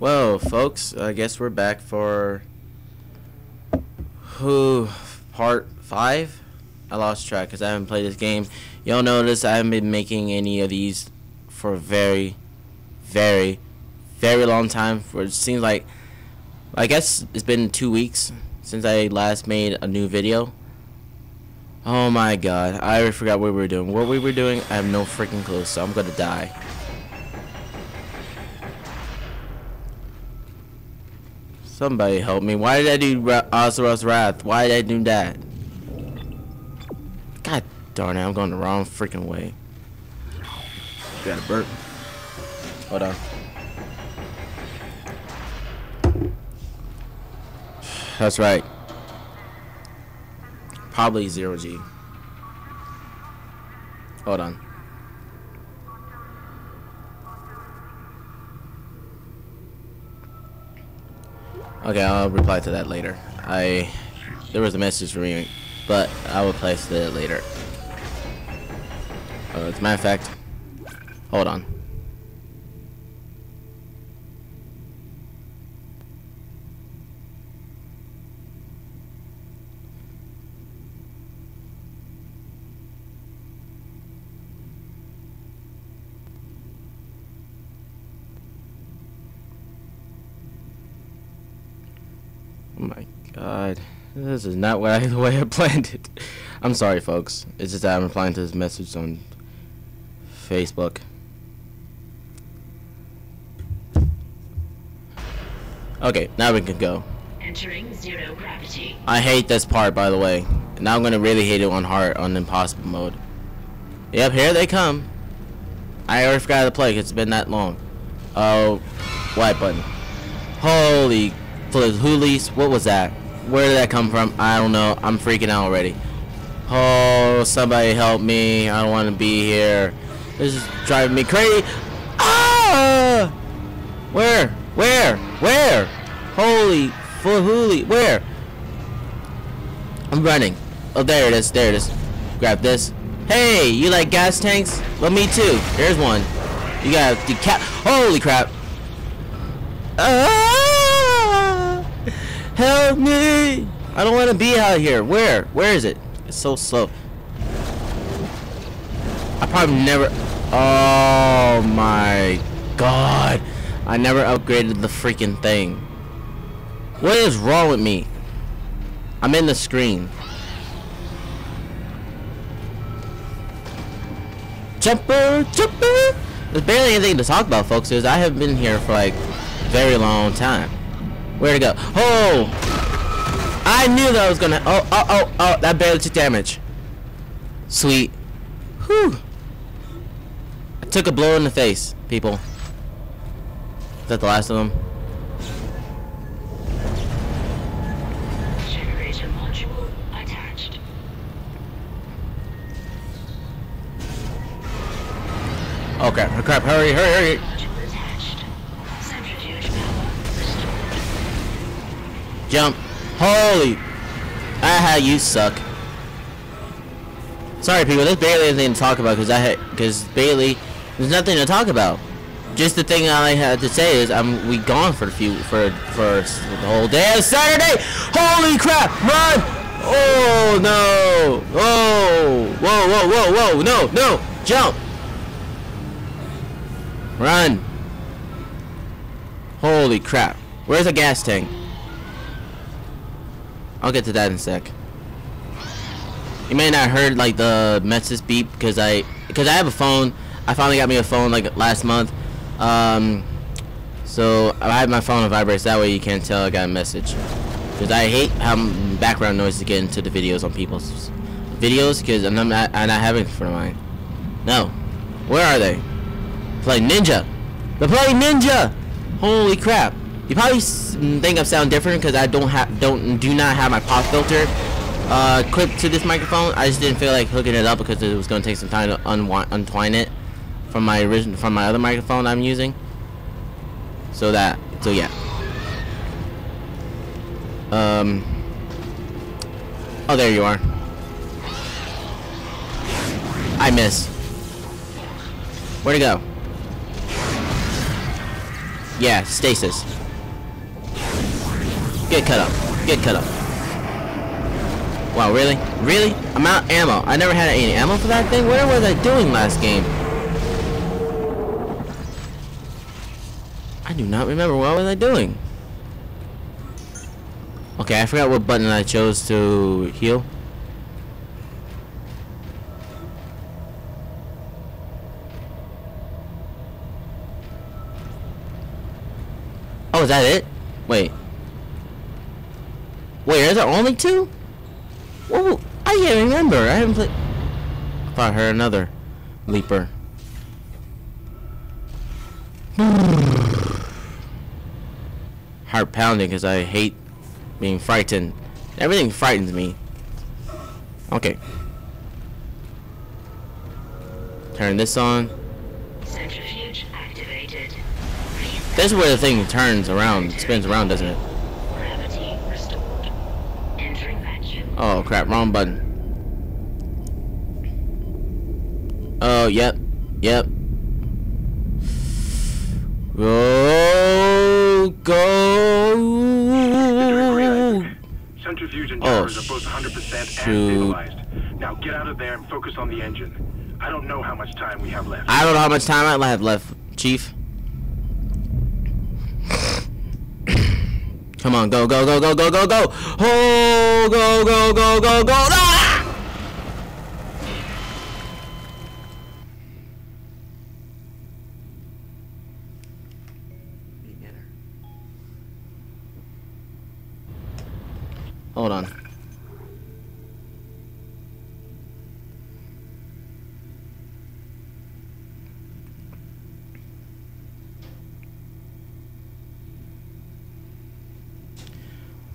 Well, folks, I guess we're back for who part five. I lost track because I haven't played this game. Y'all notice I haven't been making any of these for a very, very, very long time. For it seems like, I guess it's been two weeks since I last made a new video. Oh my god, I already forgot what we were doing. What we were doing, I have no freaking clue, so I'm gonna die. Somebody help me. Why did I do Ra Wrath? Why did I do that? God darn it, I'm going the wrong freaking way. Got a burp. Hold on. That's right. Probably zero G. Hold on. Okay, I'll reply to that later. I there was a message for me, but I will reply to later. Uh, as a matter of fact, hold on. Oh my god. This is not what I, the way I planned it. I'm sorry, folks. It's just that I'm replying to this message on Facebook. Okay, now we can go. Entering zero gravity. I hate this part, by the way. Now I'm gonna really hate it on hard, on impossible mode. Yep, here they come. I already forgot to play it's been that long. Oh, white button. Holy hoolies, what was that? Where did that come from? I don't know. I'm freaking out already. Oh, somebody help me. I don't want to be here. This is driving me crazy. Ah! Where? Where? Where? Holy hooly. Where? I'm running. Oh, there it is. There it is. Grab this. Hey, you like gas tanks? Well, me too. There's one. You got the cat. Holy crap. Ah! Help me! I don't want to be out here. Where? Where is it? It's so slow. I probably never. Oh my god. I never upgraded the freaking thing. What is wrong with me? I'm in the screen. Jumper, jumper! There's barely anything to talk about, folks, because I have been here for like very long time. Where to go? Oh! I knew that I was gonna. Oh, oh, oh, oh! That barely took damage. Sweet. Whew. I took a blow in the face, people. Is that the last of them? Generator module attached. Oh, okay, oh, crap! Hurry, hurry, hurry! Jump! Holy! Ah, you suck. Sorry, people. There's barely anything to talk about because I had because Bailey. There's nothing to talk about. Just the thing I had to say is I'm we gone for a few for for the whole day of Saturday. Holy crap! Run! Oh no! Oh! Whoa! Whoa! Whoa! Whoa! No! No! Jump! Run! Holy crap! Where's the gas tank? I'll get to that in a sec. You may not heard like the message beep because I because I have a phone. I finally got me a phone like last month. Um, so I have my phone on vibrates. That way you can't tell I got a message. Because I hate how background noise to get into the videos on people's videos because I'm not I'm not having for mine. No, where are they? Play Ninja. They're playing Ninja. Holy crap! You probably think I sound different because I don't have don't do not have my pop filter uh, clipped to this microphone. I just didn't feel like hooking it up because it was going to take some time to untwine it from my original from my other microphone I'm using. So that so yeah. Um. Oh, there you are. I miss. Where'd it go? Yeah, stasis. Get cut up. Get cut up. Wow, really? Really? I'm out ammo. I never had any ammo for that thing. What was I doing last game? I do not remember. What was I doing? Okay, I forgot what button I chose to heal. Oh, is that it? Wait. Wait, is there only two? Whoa, I can't remember. I haven't played. I thought I heard another leaper. Heart pounding because I hate being frightened. Everything frightens me. Okay. Turn this on. Centrifuge activated. This is where the thing turns around, spins around, doesn't it? Gravity restored. Entering vacuum. Oh crap, wrong button. Oh, yep, yep. Go, go. Centrifuge and Oh, are both 100% and stabilized. Now get out of there and focus on the engine. I don't know how much time we have left. I don't know how much time I have left, Chief. Come on, go, go, go, go, go, go, go! Oh, go, go, go, go, go! Ah! Hold on.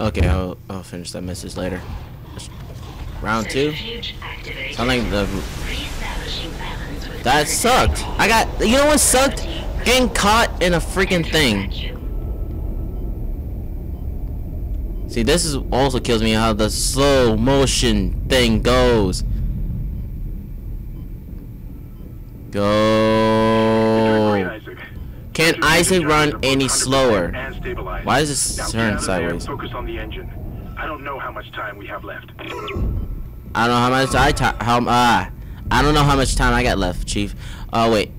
Okay, I'll, I'll finish that message later. Round two? Sound like the Reestablishing balance with That sucked. I got. You know what sucked? Getting caught in a freaking thing. See, this is also kills me how the slow motion thing goes. Go. Can't Isaac run any slower? Stabilized. Why is this Now get turn out of there and sideways? Focus on the engine. I don't know how much time we have left. I don't know how much I how ah I don't know how much time I got left, Chief. Oh wait,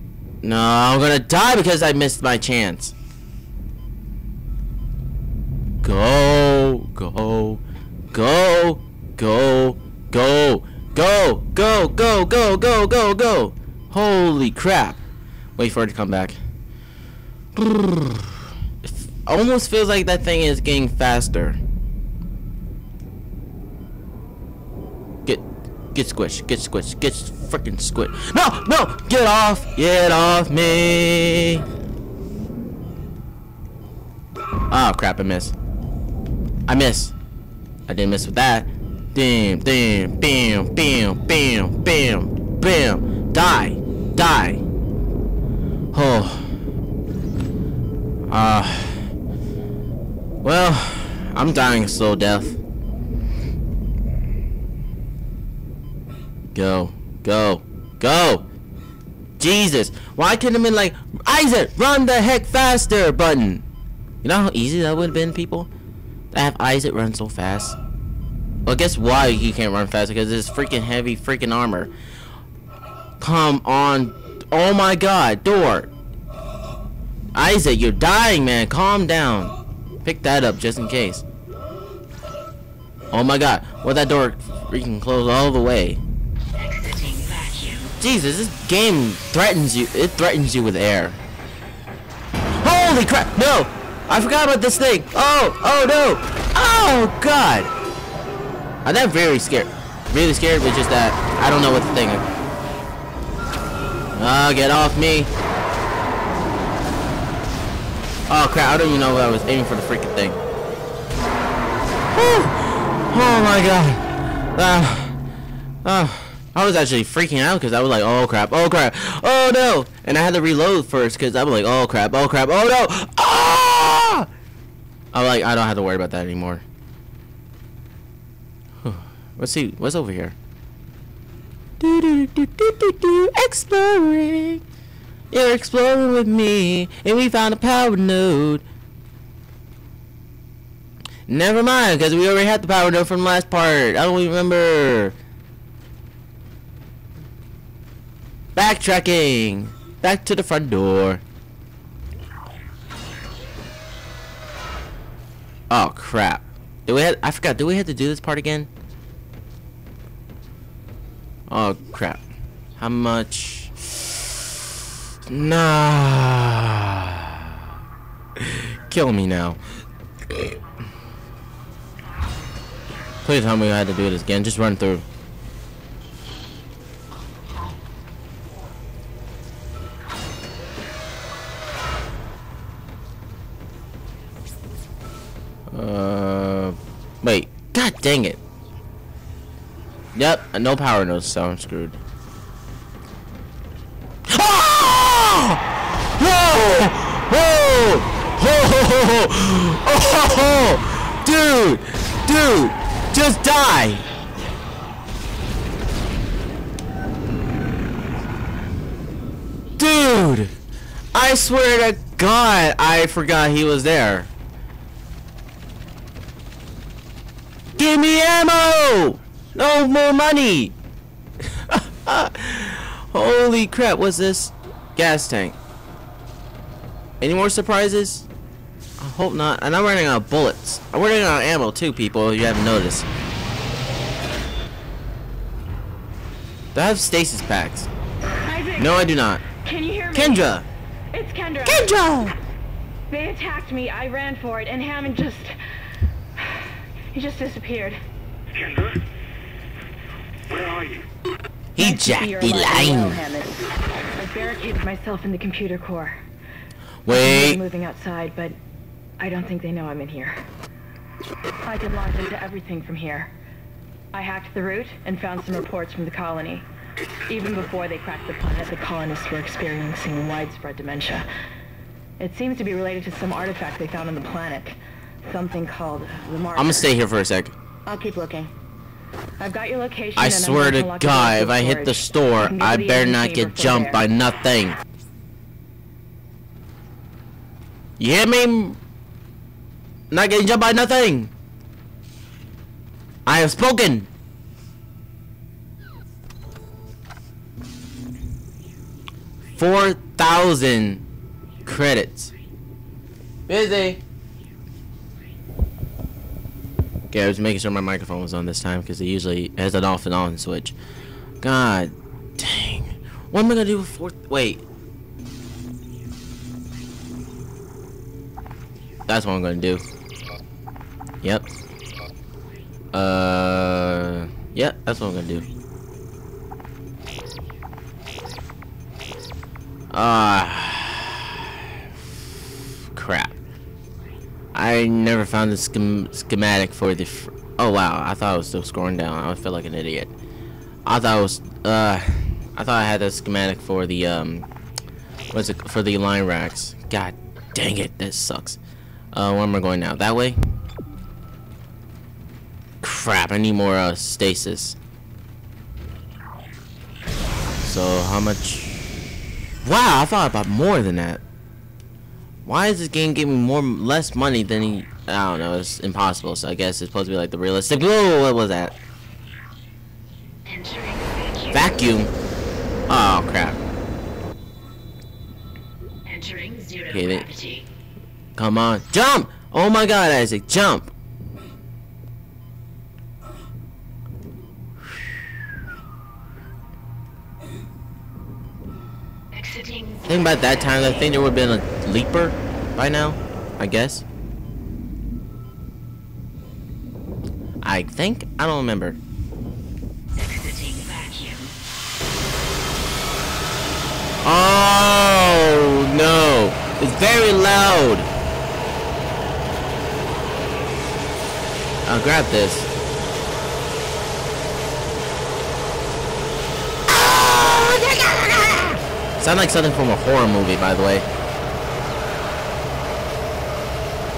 no, I'm gonna die because I missed my chance. Go, go, go, go, go, go, go, go, go, go, go, go. Holy crap! Wait for it to come back. Almost feels like that thing is getting faster. Get, get squished, get squished, get freaking squished. No, no, get off, get off me. Oh crap, I missed. I missed. I didn't miss with that. Damn, damn, bam, bam, bam, bam, bam. Die, die. Oh. I'm dying a slow death. Go, go, go! Jesus, why couldn't it been like Isaac, run the heck faster button? You know how easy that would have been, people? To have Isaac run so fast. Well, guess why he can't run fast? Because it's freaking heavy freaking armor. Come on. Oh my god, door. Isaac, you're dying, man. Calm down. Pick that up just in case. Oh my god. Well, that door freaking closed all the way. Jesus, this game threatens you. It threatens you with air. Holy crap! No! I forgot about this thing. Oh! Oh no! Oh God! I'm not very scared. Really scared, but just that I don't know what the thing is. Oh, ah, get off me! Oh crap! I don't even know if I was aiming for the freaking thing. Whew. Oh my God! Ah. Ah. I was actually freaking out because I was like, oh crap, oh crap, oh no! And I had to reload first because I was like, oh crap, oh crap, oh no! Ah! I'm like, I don't have to worry about that anymore. Let's see, what's over here? Do, do, do, do, do, do, exploring. You're exploring with me, and we found a power node. Never mind, because we already had the power node from last part. I don't even remember. Backtracking. Back to the front door. Oh crap. Do we have, I forgot, do we have to do this part again? Oh crap. How much? Nah. Kill me now. Please tell me I had to do this again. Just run through. Uh, wait. God dang it. Yep, no power nodes, so I'm screwed. Ah! Whoa! Whoa! Whoa! Oh! Dude! Dude! Just die! Dude! I swear to God, I forgot he was there. Give me ammo! No more money! Holy crap, what's this? Gas tank. Any more surprises? I hope not. And I'm running out of bullets. I'm running out of ammo too, people, if you haven't noticed. Do I have stasis packs? Isaac, No, I do not. can you hear me? Kendra! It's Kendra. Kendra! They attacked me. I ran for it, and Hammond just... He just disappeared. Kendra? Where are you? He Nice to see jacked the alive and well, line. Hammond. I barricaded myself in the computer core. Wait. I'm Wait. moving outside, but I don't think they know I'm in here. I can launch into everything from here. I hacked the route and found some reports from the colony. Even before they cracked the planet, the colonists were experiencing widespread dementia. It seems to be related to some artifact they found on the planet. Something called the marker. I'm gonna stay here for a sec. I'll keep looking. I've got your location. I swear to God, if I hit the store, I the better not get jumped by nothing. You hear me? Not getting jumped by nothing. I have spoken. Four thousand credits. Busy. Okay, I was making sure my microphone was on this time because it usually has an off and on switch. God dang. What am I gonna do with four? Wait. That's what I'm gonna do. Yep. Uh. Yep, that's what I'm gonna do. Ah. crap. I never found the schem schematic for the. Oh wow, I thought I was still scrolling down. I felt like an idiot. I thought I was. Uh, I thought I had the schematic for the um. What's it for the line racks? God dang it, this sucks. Uh, where am I going now? That way? Crap, I need more uh, stasis. So how much? Wow, I thought about more than that. Why is this game giving me more less money than he? I don't know. It's impossible. So I guess it's supposed to be like the realistic. Whoa, what was that? Vacuum. Vacuum. Oh crap. Entering zero Okay. Come on, jump! Oh my God, Isaac, jump! I think about that time. I think there would have been a leaper by now. I guess. I think I don't remember. Oh no! It's very loud. I'll grab this. Sound like something from a horror movie, by the way.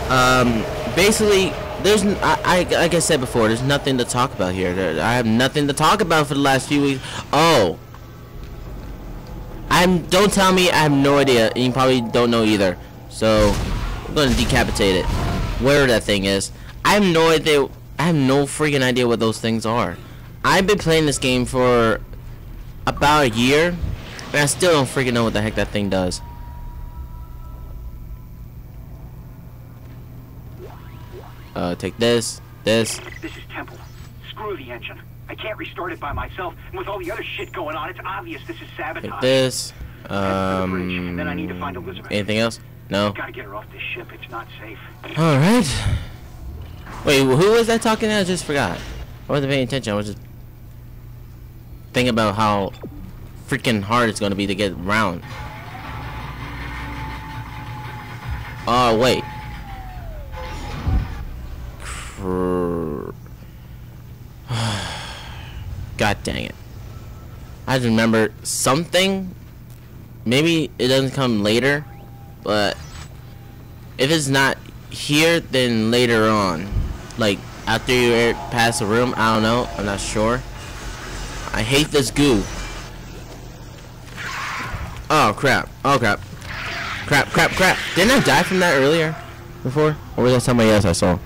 Um, basically, there's I like I said before, there's nothing to talk about here. There, I have nothing to talk about for the last few weeks. Oh, I I'm. Don't tell me. I have no idea. And you probably don't know either. So I'm gonna decapitate it. Where that thing is. I have no idea. I have no freaking idea what those things are. I've been playing this game for about a year, and I still don't freaking know what the heck that thing does. Uh, take this, this. This is Temple. Screw the engine. I can't restart it by myself, and with all the other shit going on, it's obvious this is sabotage. Take this. Um. then I need to find Elizabeth. Anything else? No. Gotta get her off this ship. It's not safe. All right. Wait, who was that talking? To? I just forgot. I wasn't paying attention. I was just thinking about how freaking hard it's gonna be to get around. Oh wait. God dang it. I just remember something. Maybe it doesn't come later, but if it's not here, then later on, like after you pass the room, I don't know. I'm not sure. I hate this goo. Oh crap! Oh crap! Crap! Crap! Crap! Didn't I die from that earlier? Before? Or was that somebody else I saw?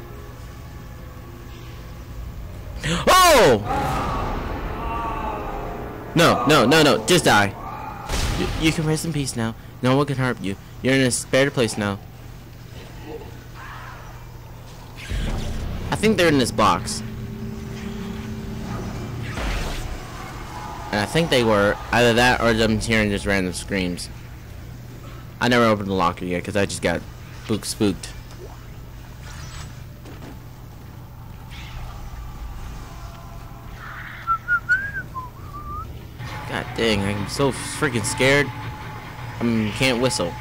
Oh! No! No! No! No! Just die. You, you can rest in peace now. No one can hurt you. You're in a spared place now. I think they're in this box. And I think they were either that or them hearing just random screams. I never opened the locker yet because I just got spook spooked. God dang, I'm so freaking scared. I can't whistle.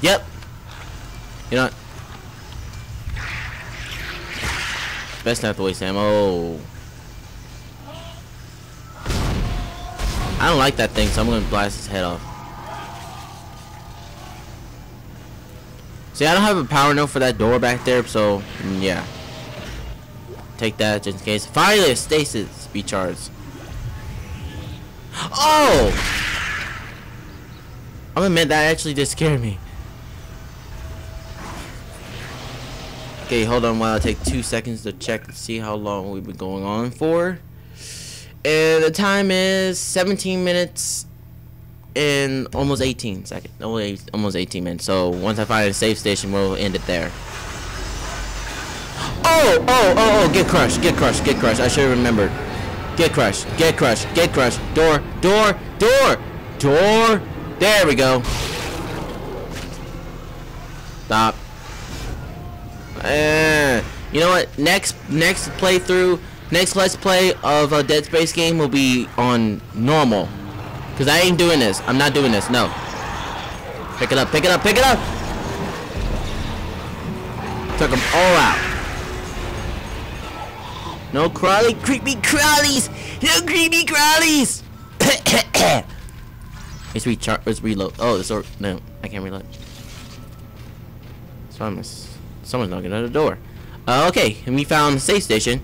Yep. You know what? Best not to waste ammo. I don't like that thing, so I'm gonna blast his head off. See, I don't have a power node for that door back there, so mm, yeah. Take that just in case. Finally, stasis recharge. Oh! I'm gonna admit that actually did scare me. Okay, hold on while I take two seconds to check to see how long we've been going on for. And the time is 17 minutes and almost 18 seconds. Almost 18 minutes. So once I find a safe station, we'll end it there. Oh, oh, oh, oh, oh, get crushed, get crushed, get crushed. I should have remembered. Get crushed, get crushed, get crushed. Door, door, door, door. There we go. Stop. Uh, you know what? Next, next playthrough, next let's play of a Dead Space game will be on normal. Cause I ain't doing this. I'm not doing this. No. Pick it up. Pick it up. Pick it up. Took them all out. No crawly, creepy crawlies. No creepy crawlies. it's recharge. It's reload. Oh, this or no. I can't reload. So I'm. Someone's knocking at the door. Uh, okay, and we found the safe station.